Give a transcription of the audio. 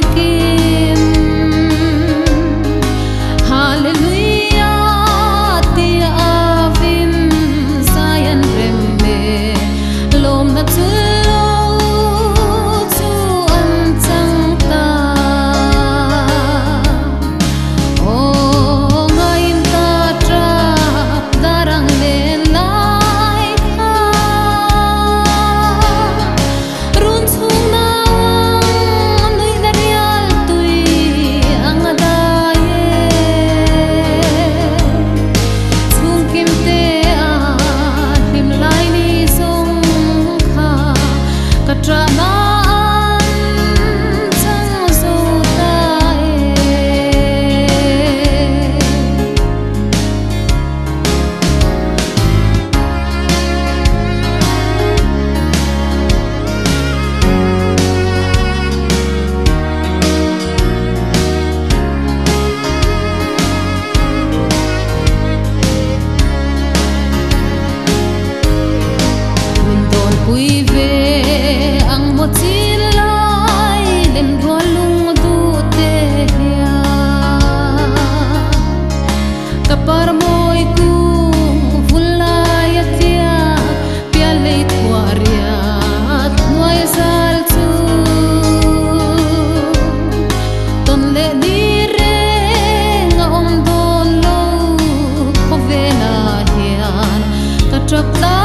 aquí. 说了。